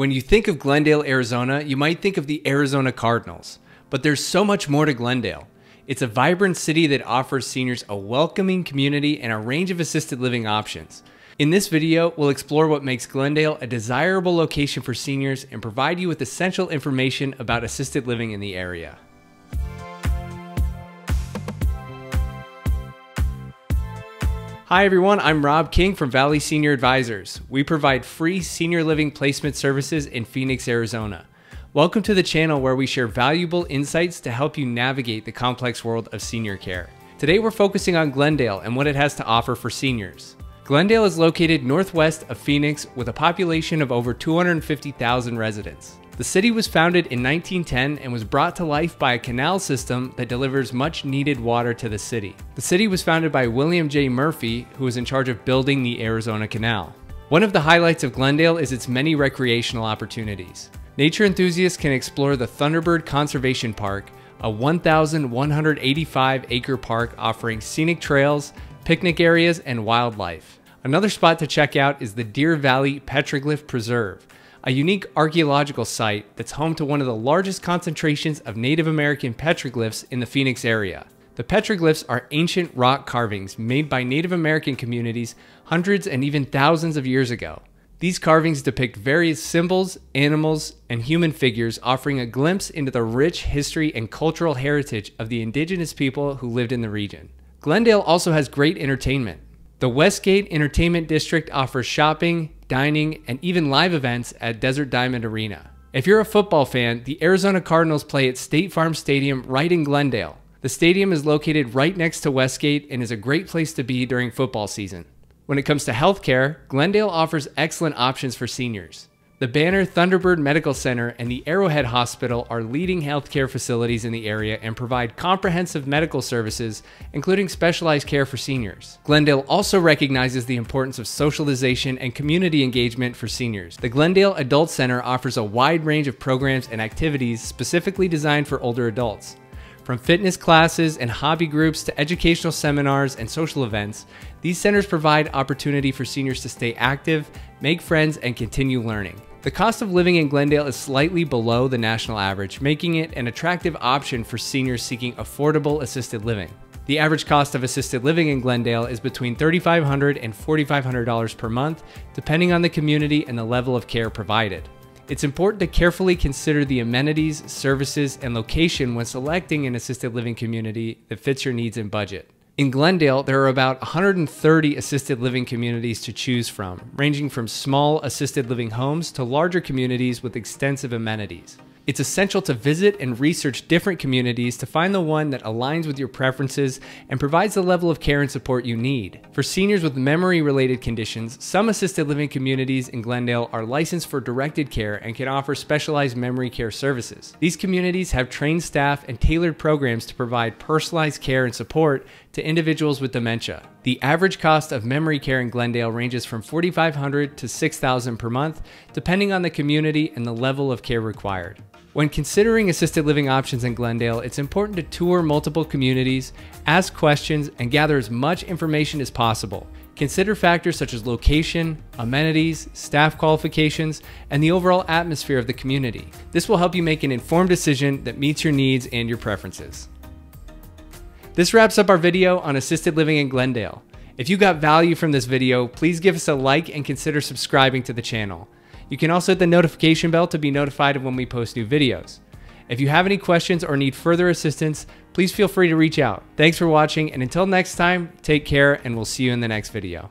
When you think of Glendale, Arizona, you might think of the Arizona Cardinals. But there's so much more to Glendale. It's a vibrant city that offers seniors a welcoming community and a range of assisted living options. In this video, we'll explore what makes Glendale a desirable location for seniors and provide you with essential information about assisted living in the area. Hi everyone, I'm Rob King from Valley Senior Advisors. We provide free senior living placement services in Phoenix, Arizona. Welcome to the channel where we share valuable insights to help you navigate the complex world of senior care. Today we're focusing on Glendale and what it has to offer for seniors. Glendale is located northwest of Phoenix with a population of over 250,000 residents. The city was founded in 1910 and was brought to life by a canal system that delivers much needed water to the city. The city was founded by William J. Murphy, who was in charge of building the Arizona Canal. One of the highlights of Glendale is its many recreational opportunities. Nature enthusiasts can explore the Thunderbird Conservation Park, a 1,185 acre park offering scenic trails, picnic areas, and wildlife. Another spot to check out is the Deer Valley Petroglyph Preserve, a unique archaeological site that's home to one of the largest concentrations of Native American petroglyphs in the Phoenix area. The petroglyphs are ancient rock carvings made by Native American communities hundreds and even thousands of years ago. These carvings depict various symbols, animals, and human figures, offering a glimpse into the rich history and cultural heritage of the indigenous people who lived in the region. Glendale also has great entertainment. The Westgate Entertainment District offers shopping, dining, and even live events at Desert Diamond Arena. If you're a football fan, the Arizona Cardinals play at State Farm Stadium right in Glendale. The stadium is located right next to Westgate and is a great place to be during football season. When it comes to healthcare, Glendale offers excellent options for seniors. The Banner Thunderbird Medical Center and the Arrowhead Hospital are leading healthcare facilities in the area and provide comprehensive medical services, including specialized care for seniors. Glendale also recognizes the importance of socialization and community engagement for seniors. The Glendale Adult Center offers a wide range of programs and activities specifically designed for older adults. From fitness classes and hobby groups to educational seminars and social events, these centers provide opportunity for seniors to stay active, make friends, and continue learning. The cost of living in Glendale is slightly below the national average, making it an attractive option for seniors seeking affordable assisted living. The average cost of assisted living in Glendale is between $3,500 and $4,500 per month, depending on the community and the level of care provided. It's important to carefully consider the amenities, services, and location when selecting an assisted living community that fits your needs and budget. In Glendale, there are about 130 assisted living communities to choose from, ranging from small assisted living homes to larger communities with extensive amenities. It's essential to visit and research different communities to find the one that aligns with your preferences and provides the level of care and support you need. For seniors with memory related conditions, some assisted living communities in Glendale are licensed for directed care and can offer specialized memory care services. These communities have trained staff and tailored programs to provide personalized care and support to individuals with dementia. The average cost of memory care in Glendale ranges from 4,500 to 6,000 per month, depending on the community and the level of care required. When considering assisted living options in Glendale, it's important to tour multiple communities, ask questions, and gather as much information as possible. Consider factors such as location, amenities, staff qualifications, and the overall atmosphere of the community. This will help you make an informed decision that meets your needs and your preferences. This wraps up our video on assisted living in Glendale. If you got value from this video, please give us a like and consider subscribing to the channel. You can also hit the notification bell to be notified of when we post new videos. If you have any questions or need further assistance, please feel free to reach out. Thanks for watching, and until next time, take care, and we'll see you in the next video.